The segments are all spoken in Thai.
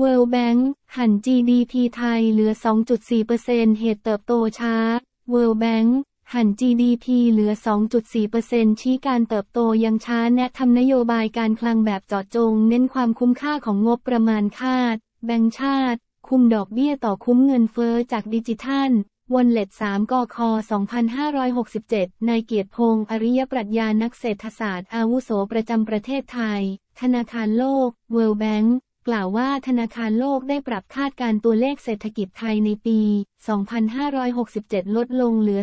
World Bank หัน GDP ไทยเหลือ 2.4%เหตุเติบโตช้า World Bank หัน GDP เหลือ 2.4%ชี้การเติบโตยังช้าแนะทำนโยบายการคลังแบบเจาะจง เน้นความคุ้มค่าของงบประมาณคาด แบงก์ชาติ คุมดอกเบี้ยต่อคุ้มเงินเฟอ้อจากดิจิทัลวันเล็ต3กค 2567 นายเกียรติพงศ์อริยปรัชญานักเศรษฐศาสตร์ อาวุโสประจำประเทศไทย ธนาคารโลก World Bank กล่าวว่าธนาคารโลกได้ปรับคาดการตัวเลขเศรษฐกิจไทยในปี 2567 ลดลงเหลือ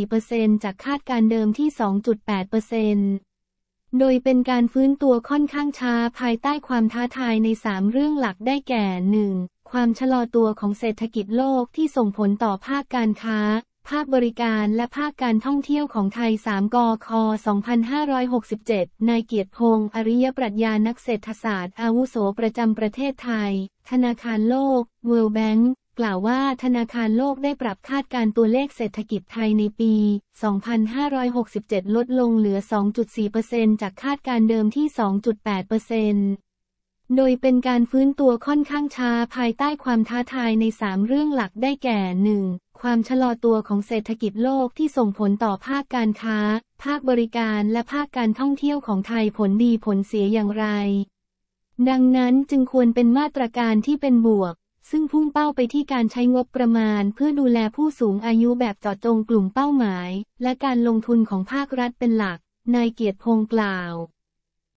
2.4%จากคาดการเดิมที่ 2.8%โดยเป็นการฟื้นตัวค่อนข้างช้าภายใต้ความท้าทายใน 3 เรื่องหลักได้แก่ 1. ความชะลอตัวของเศรษฐกิจโลกที่ส่งผลต่อภาคการค้า ภาคบริการและภาคการท่องเที่ยวของไทย 3 กค 2567 นายเกียรติพงศ์อริยปรัชญานักเศรษฐศาสตร์ อาวุโสประจำประเทศไทย ธนาคารโลก World Bank กล่าวว่าธนาคารโลกได้ปรับคาดการตัวเลขเศรษฐกิจไทยในปี 2567 ลดลงเหลือ 2.4%จากคาดการเดิมที่ 2.8%โดยเป็นการฟื้นตัวค่อนข้างช้าภายใต้ความท้าทายใน 3 เรื่องหลักได้แก่ 1. ความชะลอตัวของเศรษฐกิจโลกที่ส่งผลต่อภาคการค้า ภาคบริการและภาคการท่องเที่ยวของไทยผลดีผลเสียอย่างไร ดังนั้นจึงควรเป็นมาตรการที่เป็นบวก ซึ่งพุ่งเป้าไปที่การใช้งบประมาณ เพื่อดูแลผู้สูงอายุแบบเจาะจงกลุ่มเป้าหมาย และการลงทุนของภาครัฐเป็นหลัก นายเกียรติพงศ์กล่าว